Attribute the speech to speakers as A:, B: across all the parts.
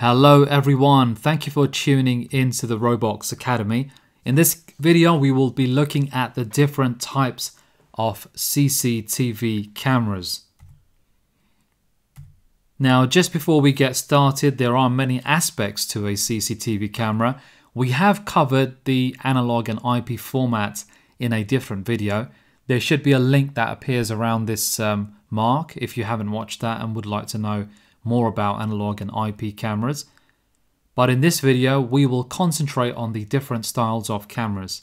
A: Hello everyone, thank you for tuning into the Robox Academy. In this video we will be looking at the different types of CCTV cameras. Now just before we get started there are many aspects to a CCTV camera. We have covered the analog and IP formats in a different video. There should be a link that appears around this um, mark if you haven't watched that and would like to know more about analog and IP cameras. But in this video, we will concentrate on the different styles of cameras.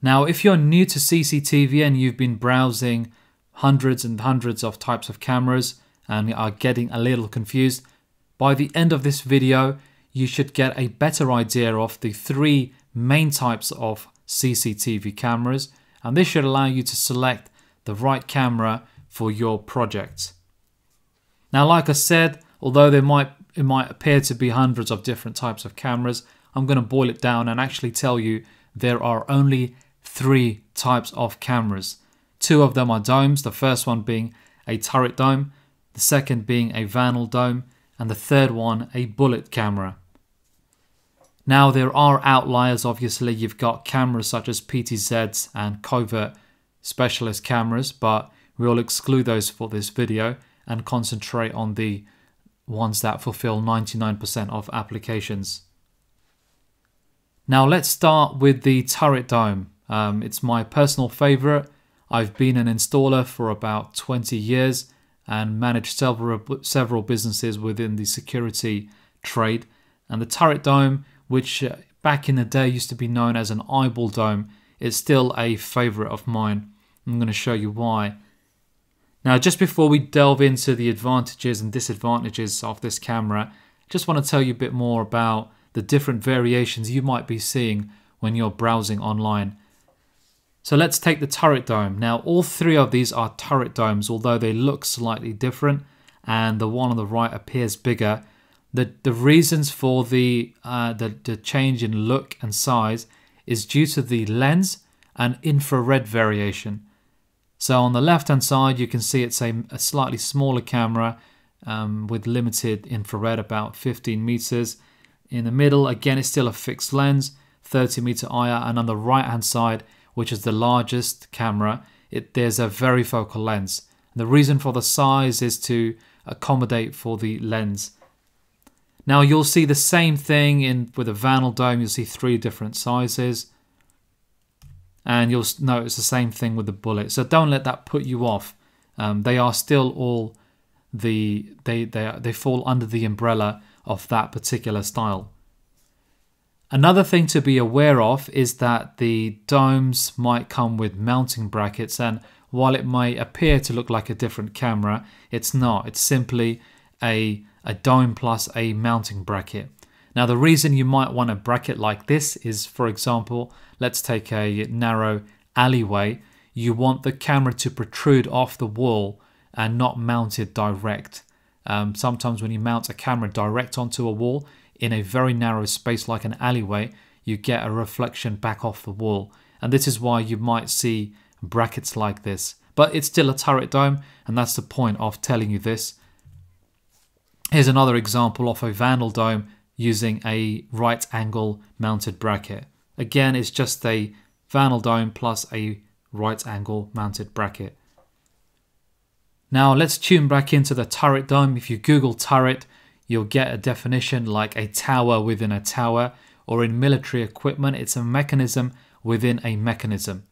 A: Now, if you're new to CCTV and you've been browsing hundreds and hundreds of types of cameras and are getting a little confused, by the end of this video, you should get a better idea of the three main types of CCTV cameras, and this should allow you to select the right camera for your project. Now, like I said, although there might it might appear to be hundreds of different types of cameras, I'm going to boil it down and actually tell you there are only three types of cameras. Two of them are domes, the first one being a turret dome, the second being a Vandal dome, and the third one a bullet camera. Now there are outliers obviously, you've got cameras such as PTZs and covert specialist cameras, but we'll exclude those for this video and concentrate on the ones that fulfill 99% of applications. Now let's start with the turret dome. Um, it's my personal favorite. I've been an installer for about 20 years and managed several, several businesses within the security trade. And the turret dome, which uh, back in the day used to be known as an eyeball dome, is still a favorite of mine. I'm going to show you why. Now, just before we delve into the advantages and disadvantages of this camera, just want to tell you a bit more about the different variations you might be seeing when you're browsing online. So let's take the turret dome. Now, all three of these are turret domes, although they look slightly different, and the one on the right appears bigger. The, the reasons for the, uh, the, the change in look and size is due to the lens and infrared variation. So on the left hand side, you can see it's a, a slightly smaller camera um, with limited infrared, about 15 meters. In the middle, again, it's still a fixed lens, 30 meter IR, and on the right hand side, which is the largest camera, it, there's a varifocal lens. And the reason for the size is to accommodate for the lens. Now you'll see the same thing in with a Vandal dome. You'll see three different sizes and you'll notice the same thing with the bullet. So don't let that put you off. Um, they are still all the they they they fall under the umbrella of that particular style. Another thing to be aware of is that the domes might come with mounting brackets and while it may appear to look like a different camera, it's not. It's simply a, a dome plus a mounting bracket. Now the reason you might want a bracket like this is, for example, let's take a narrow alleyway. You want the camera to protrude off the wall and not mounted direct. Um, sometimes when you mount a camera direct onto a wall in a very narrow space like an alleyway, you get a reflection back off the wall. And this is why you might see brackets like this. But it's still a turret dome, and that's the point of telling you this. Here's another example of a vandal dome using a right angle mounted bracket. Again, it's just a Vandal dome plus a right angle mounted bracket. Now let's tune back into the turret dome. If you Google turret, you'll get a definition like a tower within a tower, or in military equipment, it's a mechanism within a mechanism.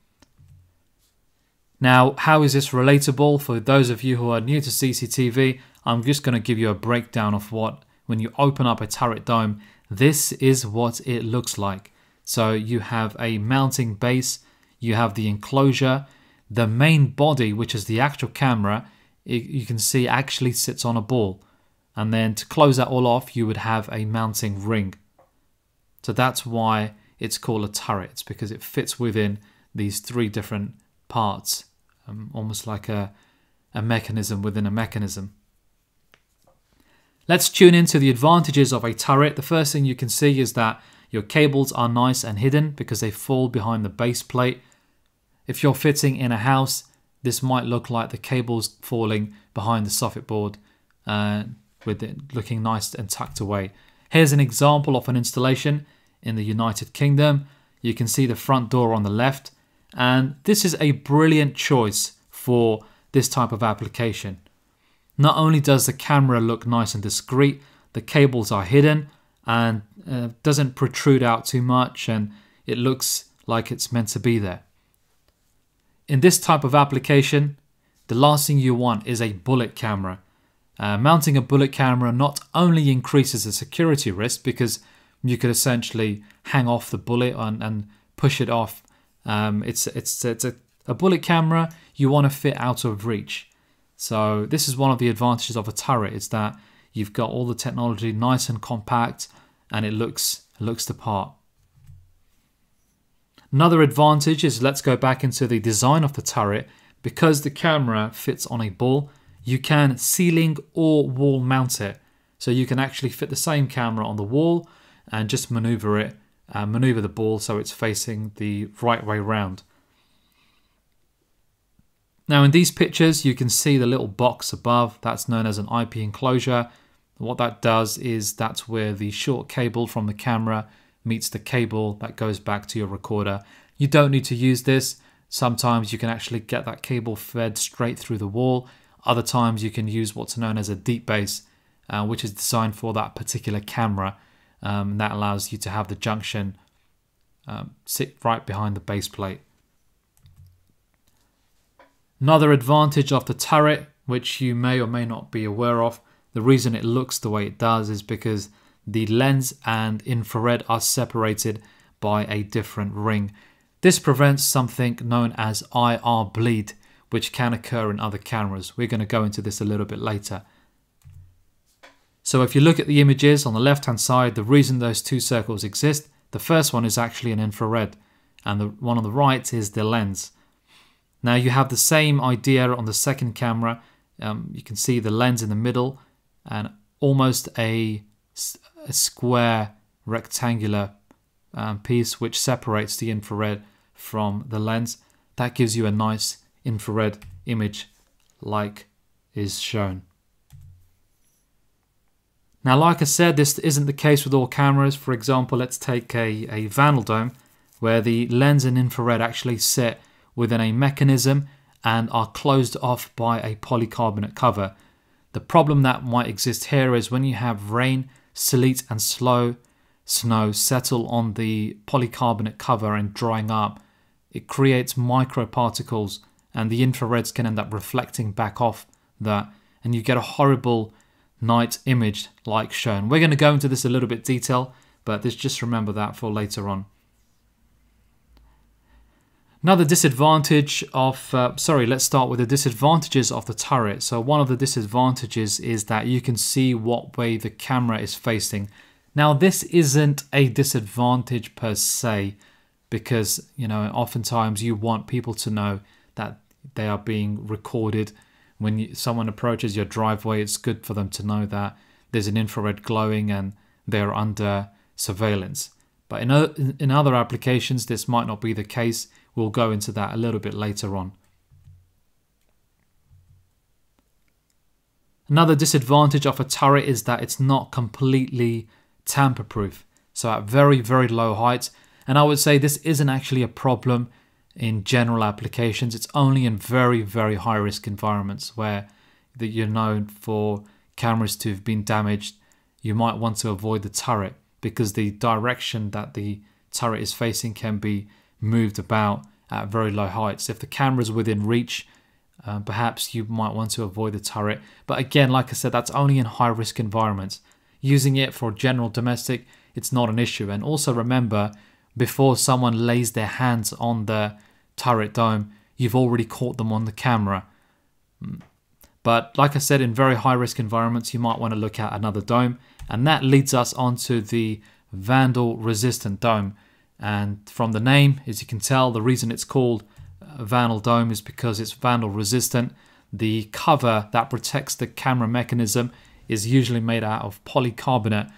A: Now, how is this relatable? For those of you who are new to CCTV, I'm just going to give you a breakdown of what when you open up a turret dome, this is what it looks like. So you have a mounting base, you have the enclosure, the main body, which is the actual camera, you can see actually sits on a ball. And then to close that all off, you would have a mounting ring. So that's why it's called a turret, it's because it fits within these three different parts, um, almost like a, a mechanism within a mechanism. Let's tune into the advantages of a turret. The first thing you can see is that your cables are nice and hidden because they fall behind the base plate. If you're fitting in a house, this might look like the cables falling behind the soffit board. Uh, with it looking nice and tucked away. Here's an example of an installation in the United Kingdom. You can see the front door on the left, and this is a brilliant choice for this type of application. Not only does the camera look nice and discreet, the cables are hidden and uh, doesn't protrude out too much and it looks like it's meant to be there. In this type of application, the last thing you want is a bullet camera. Uh, mounting a bullet camera not only increases the security risk because you could essentially hang off the bullet and, and push it off. Um, it's it's it's a, a bullet camera you want to fit out of reach. So this is one of the advantages of a turret is that you've got all the technology nice and compact and it looks looks the part. Another advantage is let's go back into the design of the turret. Because the camera fits on a ball, you can ceiling or wall mount it. So you can actually fit the same camera on the wall and just maneuver it, uh, maneuver the ball so it's facing the right way round. Now in these pictures, you can see the little box above, that's known as an IP enclosure. What that does is that's where the short cable from the camera meets the cable that goes back to your recorder. You don't need to use this. Sometimes you can actually get that cable fed straight through the wall. Other times you can use what's known as a deep base, uh, which is designed for that particular camera. Um, that allows you to have the junction um, sit right behind the base plate. Another advantage of the turret, which you may or may not be aware of, the reason it looks the way it does is because the lens and infrared are separated by a different ring. This prevents something known as IR bleed, which can occur in other cameras. We're going to go into this a little bit later. So if you look at the images on the left hand side, the reason those two circles exist, the first one is actually an infrared and the one on the right is the lens. Now you have the same idea on the second camera. Um, you can see the lens in the middle and almost a, a square rectangular um, piece which separates the infrared from the lens. That gives you a nice infrared image like is shown. Now, like I said, this isn't the case with all cameras. For example, let's take a, a Vandal Dome where the lens and infrared actually sit within a mechanism and are closed off by a polycarbonate cover. The problem that might exist here is when you have rain, sleet, and slow snow settle on the polycarbonate cover and drying up, it creates microparticles and the infrareds can end up reflecting back off that and you get a horrible night image like shown. We're going to go into this a little bit detail, but just remember that for later on. Another disadvantage of, uh, sorry, let's start with the disadvantages of the turret. So one of the disadvantages is that you can see what way the camera is facing. Now this isn't a disadvantage per se, because, you know, oftentimes you want people to know that they are being recorded. When you, someone approaches your driveway, it's good for them to know that there's an infrared glowing and they're under surveillance. But in, in other applications, this might not be the case We'll go into that a little bit later on. Another disadvantage of a turret is that it's not completely tamper proof. So at very, very low heights, and I would say this isn't actually a problem in general applications. It's only in very, very high risk environments where that you're known for cameras to have been damaged. You might want to avoid the turret because the direction that the turret is facing can be moved about at very low heights. If the camera's within reach, uh, perhaps you might want to avoid the turret. But again, like I said, that's only in high risk environments. Using it for general domestic, it's not an issue. And also remember, before someone lays their hands on the turret dome, you've already caught them on the camera. Mm. But like I said, in very high risk environments, you might want to look at another dome. And that leads us onto the vandal resistant dome. And from the name, as you can tell, the reason it's called uh, Vandal Dome is because it's vandal resistant. The cover that protects the camera mechanism is usually made out of polycarbonate,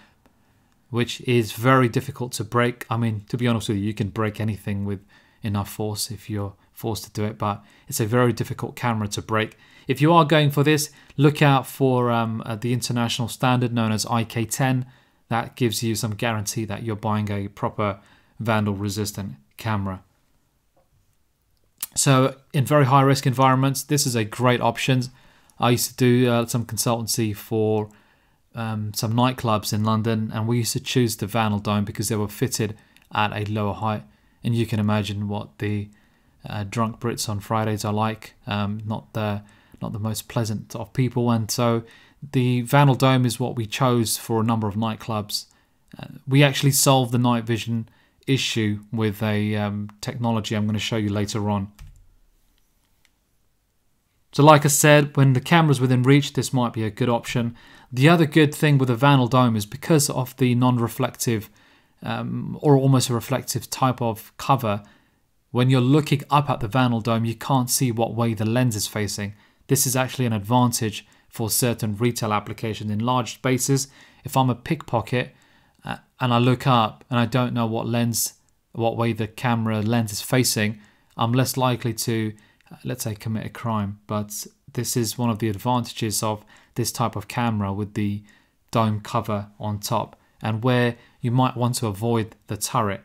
A: which is very difficult to break. I mean, to be honest with you, you can break anything with enough force if you're forced to do it, but it's a very difficult camera to break. If you are going for this, look out for um, uh, the international standard known as IK10. That gives you some guarantee that you're buying a proper vandal resistant camera. So in very high risk environments, this is a great option. I used to do uh, some consultancy for um, some nightclubs in London, and we used to choose the Vandal Dome because they were fitted at a lower height. And you can imagine what the uh, drunk Brits on Fridays are like. Um, not the not the most pleasant of people, and so the Vandal Dome is what we chose for a number of nightclubs. Uh, we actually solved the night vision issue with a um, technology I'm going to show you later on. So like I said, when the camera's within reach, this might be a good option. The other good thing with a Vandal Dome is because of the non-reflective um, or almost a reflective type of cover, when you're looking up at the Vandal Dome, you can't see what way the lens is facing. This is actually an advantage for certain retail applications in large spaces. If I'm a pickpocket and I look up and I don't know what lens, what way the camera lens is facing, I'm less likely to let's say commit a crime but this is one of the advantages of this type of camera with the dome cover on top and where you might want to avoid the turret.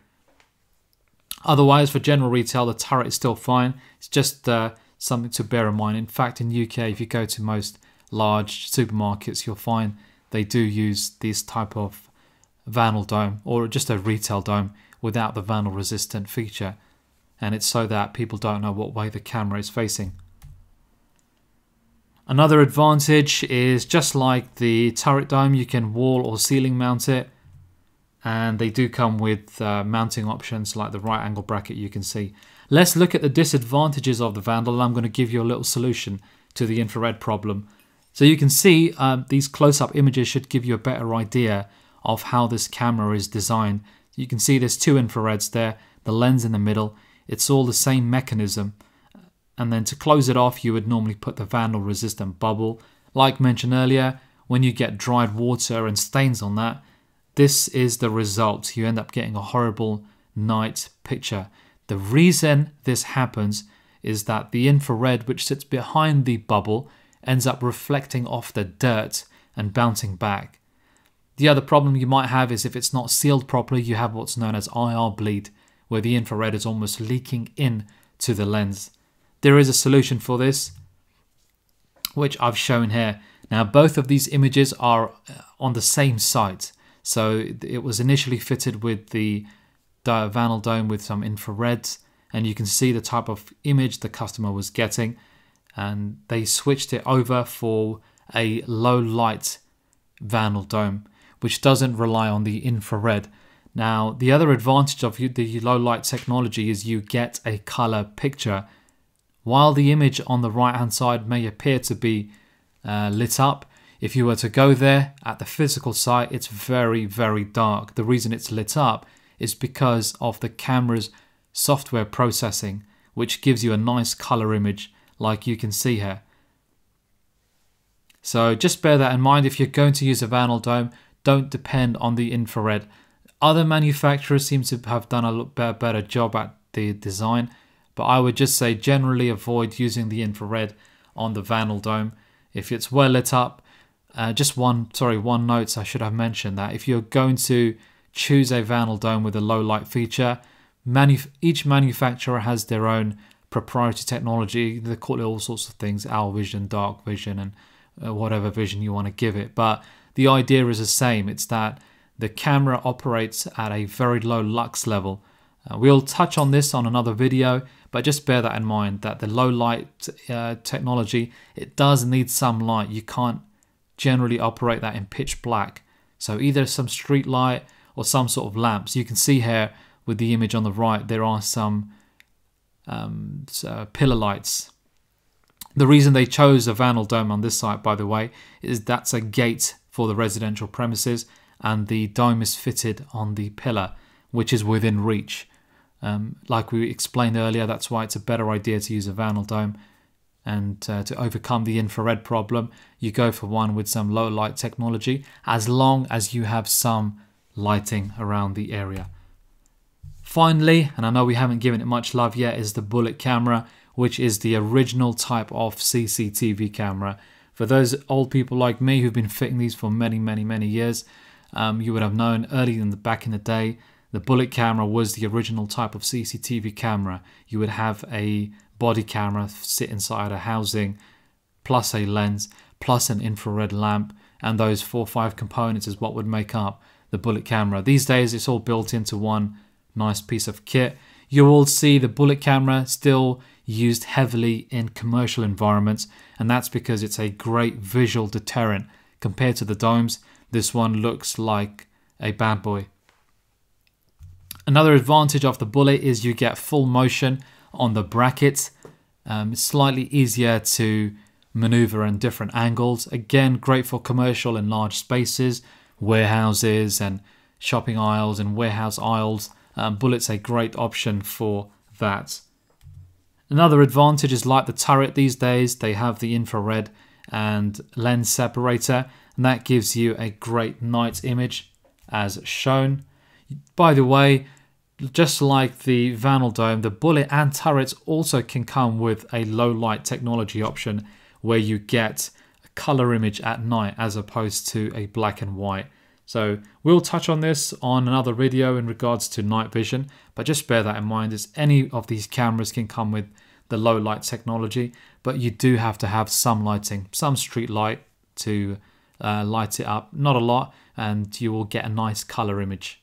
A: Otherwise for general retail the turret is still fine. It's just uh, something to bear in mind. In fact in UK if you go to most large supermarkets you'll find they do use this type of vandal dome or just a retail dome without the vandal resistant feature and it's so that people don't know what way the camera is facing. Another advantage is just like the turret dome, you can wall or ceiling mount it. And they do come with uh, mounting options like the right angle bracket you can see. Let's look at the disadvantages of the Vandal. I'm going to give you a little solution to the infrared problem. So you can see um, these close-up images should give you a better idea of how this camera is designed. You can see there's two infrareds there, the lens in the middle, it's all the same mechanism. And then to close it off, you would normally put the vandal resistant bubble. Like mentioned earlier, when you get dried water and stains on that, this is the result. You end up getting a horrible night picture. The reason this happens is that the infrared, which sits behind the bubble, ends up reflecting off the dirt and bouncing back. The other problem you might have is if it's not sealed properly, you have what's known as IR bleed, where the infrared is almost leaking in to the lens. There is a solution for this, which I've shown here. Now, both of these images are uh, on the same site. So it was initially fitted with the Vandal Dome with some infrareds, and you can see the type of image the customer was getting. And they switched it over for a low light Vandal Dome, which doesn't rely on the infrared. Now, the other advantage of the low light technology is you get a color picture. While the image on the right hand side may appear to be uh, lit up, if you were to go there at the physical site, it's very, very dark. The reason it's lit up is because of the camera's software processing, which gives you a nice color image like you can see here. So just bear that in mind if you're going to use a Vandal Dome, don't depend on the infrared. Other manufacturers seem to have done a better job at the design, but I would just say generally avoid using the infrared on the Vandal Dome. If it's well lit up, uh, just one, sorry, one note I should have mentioned that if you're going to choose a Vandal Dome with a low light feature, each manufacturer has their own proprietary technology. They call it all sorts of things, owl vision, dark vision, and uh, whatever vision you want to give it. But the idea is the same. It's that the camera operates at a very low lux level. Uh, we'll touch on this on another video, but just bear that in mind that the low light uh, technology, it does need some light. You can't generally operate that in pitch black. So either some street light or some sort of lamps. You can see here with the image on the right, there are some um, so pillar lights. The reason they chose a Vandal Dome on this site, by the way, is that's a gate for the residential premises and the dome is fitted on the pillar, which is within reach. Um, like we explained earlier, that's why it's a better idea to use a Vandal dome. And uh, to overcome the infrared problem, you go for one with some low light technology, as long as you have some lighting around the area. Finally, and I know we haven't given it much love yet, is the bullet camera, which is the original type of CCTV camera. For those old people like me who've been fitting these for many, many, many years, um, you would have known early in the back in the day, the bullet camera was the original type of CCTV camera. You would have a body camera sit inside a housing, plus a lens, plus an infrared lamp, and those four or five components is what would make up the bullet camera. These days, it's all built into one nice piece of kit. You will see the bullet camera still used heavily in commercial environments, and that's because it's a great visual deterrent compared to the domes. This one looks like a bad boy. Another advantage of the bullet is you get full motion on the brackets. Um, it's slightly easier to maneuver in different angles. Again, great for commercial and large spaces, warehouses and shopping aisles and warehouse aisles. Um, Bullet's a great option for that. Another advantage is like the turret these days, they have the infrared and lens separator, and that gives you a great night image as shown. By the way, just like the Vandal Dome, the Bullet and turrets also can come with a low light technology option where you get a color image at night as opposed to a black and white. So we'll touch on this on another video in regards to night vision, but just bear that in mind as any of these cameras can come with the low light technology, but you do have to have some lighting, some street light to uh, light it up, not a lot, and you will get a nice color image.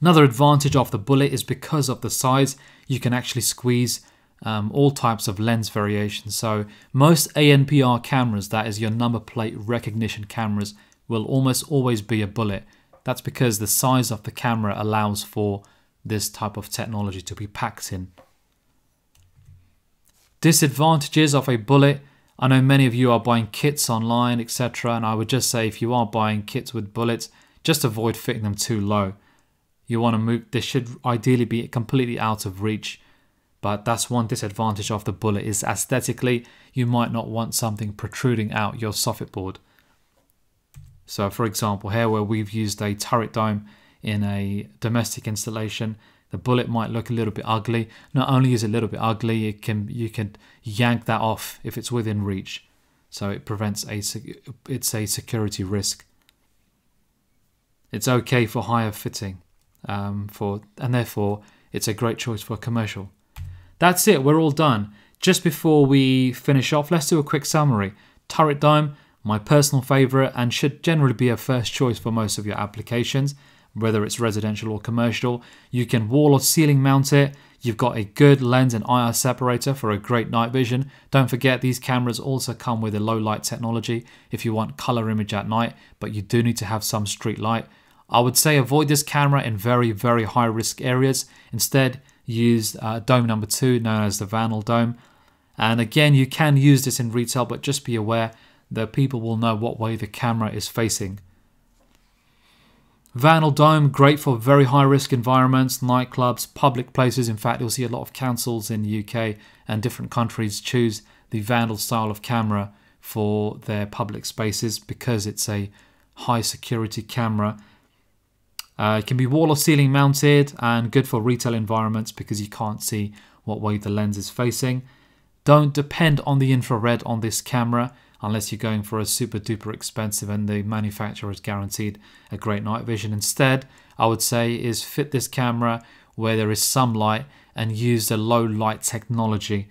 A: Another advantage of the bullet is because of the size, you can actually squeeze um, all types of lens variations. So most ANPR cameras, that is your number plate recognition cameras, will almost always be a bullet. That's because the size of the camera allows for this type of technology to be packed in. Disadvantages of a bullet. I know many of you are buying kits online, etc. And I would just say if you are buying kits with bullets, just avoid fitting them too low. You want to move, this should ideally be completely out of reach. But that's one disadvantage of the bullet is aesthetically, you might not want something protruding out your soffit board. So for example, here where we've used a turret dome in a domestic installation, the bullet might look a little bit ugly. Not only is it a little bit ugly, it can you can yank that off if it's within reach. So it prevents a it's a security risk. It's okay for higher fitting, um, for and therefore it's a great choice for commercial. That's it. We're all done. Just before we finish off, let's do a quick summary. Turret dome my personal favorite and should generally be a first choice for most of your applications, whether it's residential or commercial. You can wall or ceiling mount it. You've got a good lens and IR separator for a great night vision. Don't forget these cameras also come with a low light technology if you want color image at night, but you do need to have some street light. I would say avoid this camera in very, very high risk areas. Instead, use uh, dome number two, known as the Vandal dome. And again, you can use this in retail, but just be aware that people will know what way the camera is facing. Vandal Dome, great for very high risk environments, nightclubs, public places. In fact, you'll see a lot of councils in the UK and different countries choose the Vandal style of camera for their public spaces because it's a high security camera. Uh, it can be wall or ceiling mounted and good for retail environments because you can't see what way the lens is facing. Don't depend on the infrared on this camera unless you're going for a super duper expensive and the manufacturer is guaranteed a great night vision. Instead, I would say is fit this camera where there is some light and use the low light technology.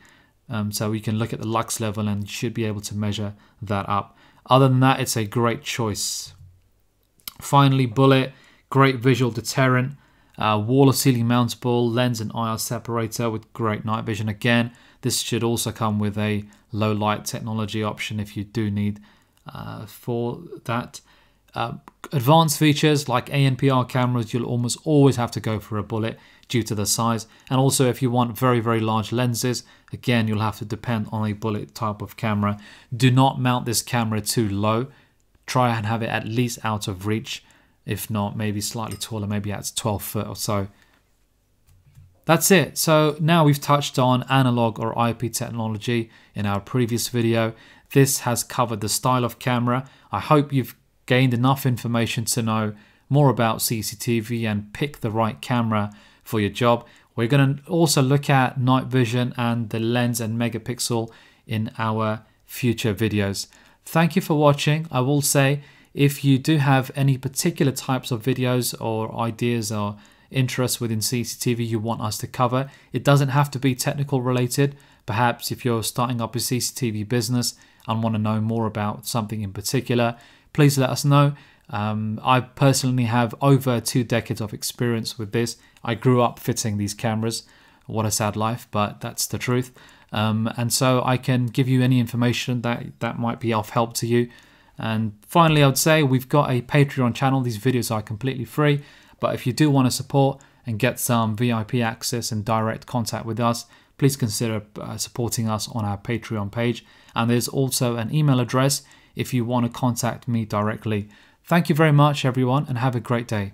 A: Um, so you can look at the lux level and should be able to measure that up. Other than that, it's a great choice. Finally, Bullet, great visual deterrent. Uh, wall or ceiling mountable lens and IR separator with great night vision again. This should also come with a low light technology option if you do need uh, for that. Uh, advanced features like ANPR cameras, you'll almost always have to go for a bullet due to the size. And also, if you want very, very large lenses, again, you'll have to depend on a bullet type of camera. Do not mount this camera too low. Try and have it at least out of reach. If not, maybe slightly taller, maybe at 12 foot or so. That's it. So now we've touched on analog or IP technology in our previous video. This has covered the style of camera. I hope you've gained enough information to know more about CCTV and pick the right camera for your job. We're going to also look at night vision and the lens and megapixel in our future videos. Thank you for watching. I will say if you do have any particular types of videos or ideas or interests within CCTV you want us to cover, it doesn't have to be technical related. Perhaps if you're starting up a CCTV business and want to know more about something in particular, please let us know. Um, I personally have over two decades of experience with this. I grew up fitting these cameras. What a sad life, but that's the truth. Um, and so I can give you any information that, that might be of help to you. And finally, I would say we've got a Patreon channel. These videos are completely free. But if you do want to support and get some VIP access and direct contact with us, please consider uh, supporting us on our Patreon page. And there's also an email address if you want to contact me directly. Thank you very much, everyone, and have a great day.